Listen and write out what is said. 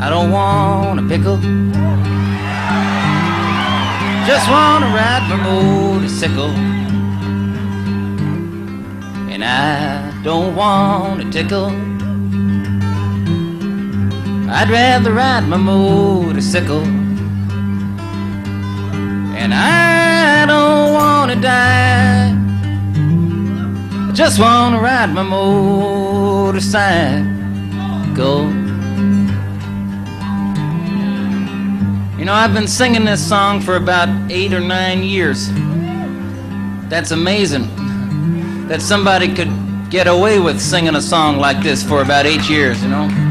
I don't want a pickle. Just want to ride my motorcycle. And I don't want a tickle. I'd rather ride my motorcycle. And I don't want to die. I just want to ride my motorcycle. Know, I've been singing this song for about eight or nine years. That's amazing that somebody could get away with singing a song like this for about eight years, you know?